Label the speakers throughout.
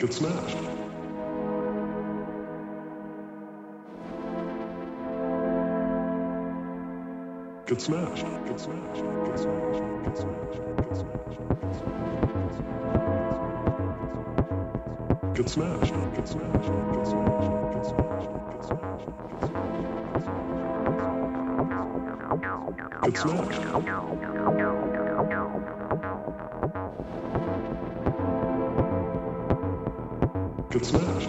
Speaker 1: get smashed. Get smashed, get smashed, get smashed, get smashed, get smashed, get smashed. Get smashed, get smashed, get smashed, get smashed, get smashed, get smashed. Get smashed. Get smashed.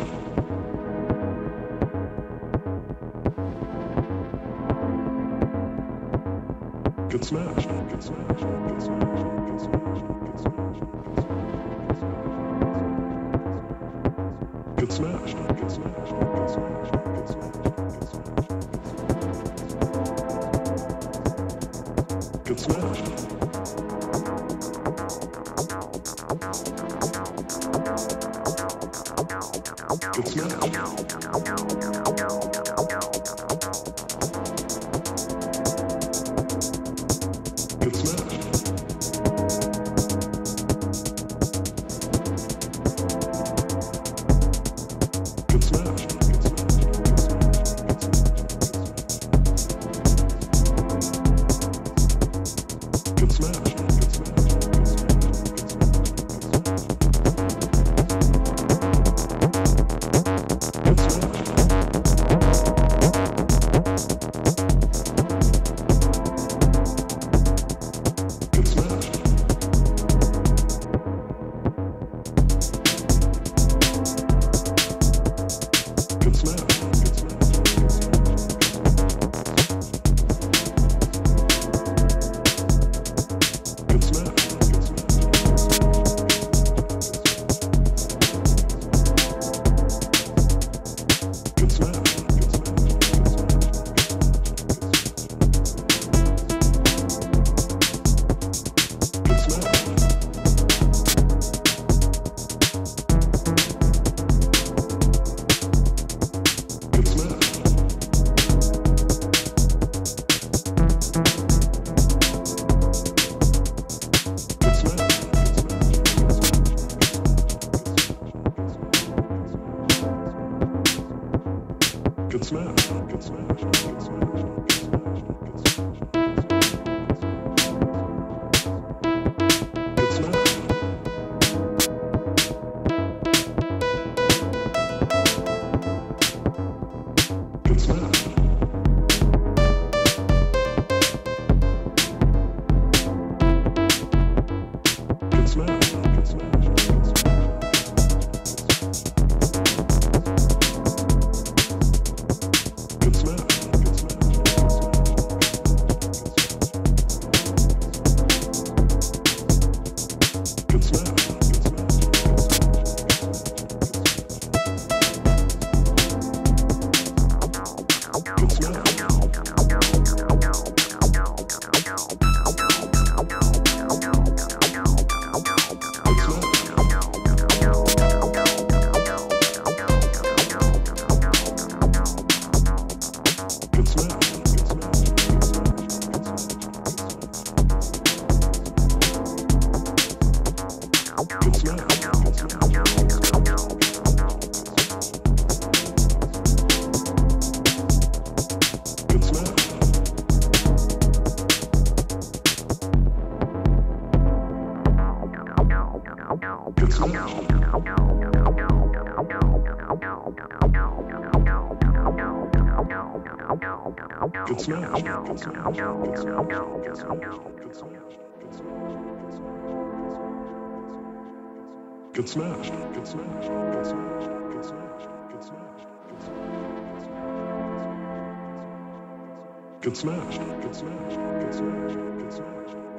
Speaker 1: Get smashed. Get smashed. Get smashed. Get smashed. Get smashed. Get Ow, ow, ow. Smashed. Get smashed. Get smashed. Get smashed. Get smashed. Good smash. Good smash. Good smash. Good smash. Good smash. Get smashed. Get smashed. Get smashed. Get smashed. Get smashed. Get smashed. Get smashed. Get smashed.